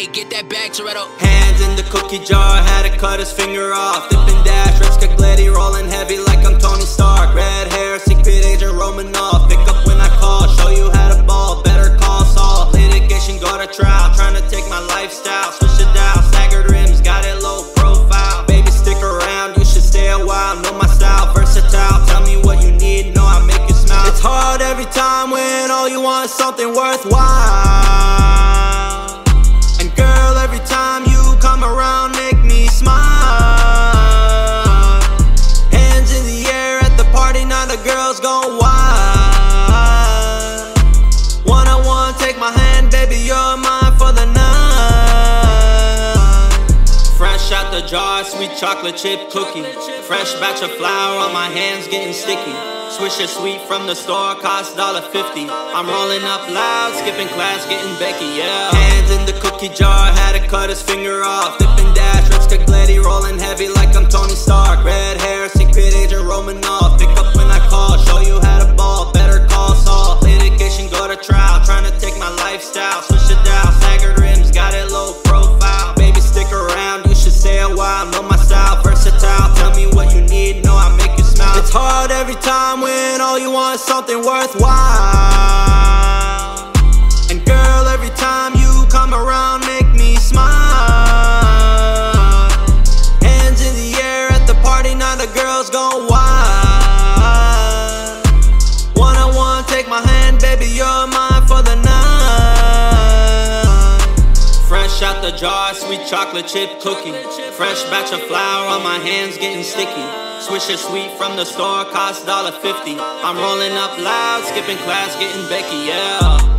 Hey, get that back, Toretto. Hands in the cookie jar, had to cut his finger off. Dipping dash, Red Scaglietti, rolling heavy like I'm Tony Stark. Red hair, secret agent Romanoff. Pick up when I call, show you how to ball. Better call Saul. Litigation, go to trial. Trying to take my lifestyle, switch it down. Staggered rims, got it low profile. Baby, stick around, you should stay a while. Know my style, versatile. Tell me what you need, know I make you smile. It's hard every time when all you want is something worthwhile. Girls go wild. One on one, take my hand, baby, you're mine for the night. Fresh out the jar, sweet chocolate chip cookie. Fresh batch of flour on my hands, getting sticky. Swisher sweet from the store, cost $1.50. I'm rolling up loud, skipping class, getting Becky, yeah. Hands in the cookie jar, had to cut his finger off. Dipping dash, Red Scaglietti, rolling heavy like I'm Tony Stark. Red hair, secret lifestyle, switch it down. Rims, got it low profile. Baby, stick around, you should stay a while. Know my style, versatile. Tell me what you need, know I make you smile. It's hard every time when all you want is something worthwhile. And girl, every time you come around, make me smile. Hands in the air at the party, now the girls go wild. Out the jar, sweet chocolate chip cookie. Fresh batch of flour on my hands, getting sticky. Swisher sweet from the store, cost $1.50. I'm rolling up loud, skipping class, getting Becky, yeah.